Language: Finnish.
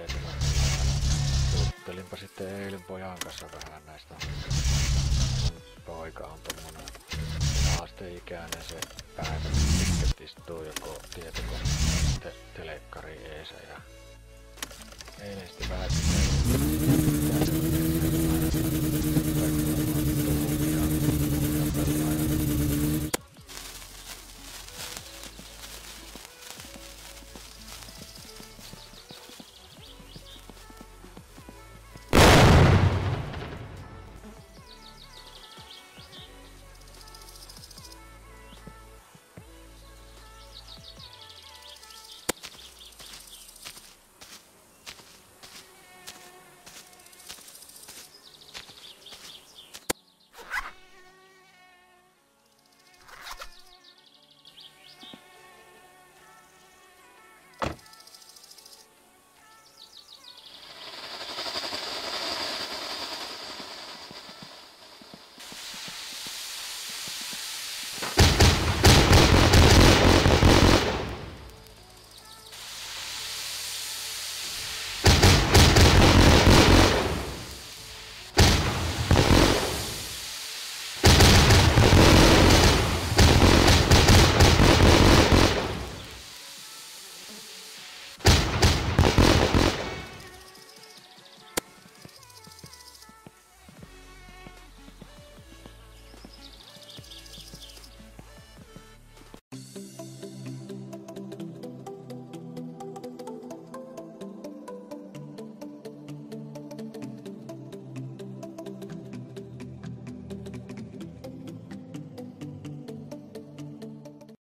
lopetin. Juttelinpa sitten eilen pojan kanssa vähän näistä. Poika on tommonen haasteikäinen se päätä mitkä istuu joko tietokoneen te telekkari eesä ja eilen sitten vähän Thank.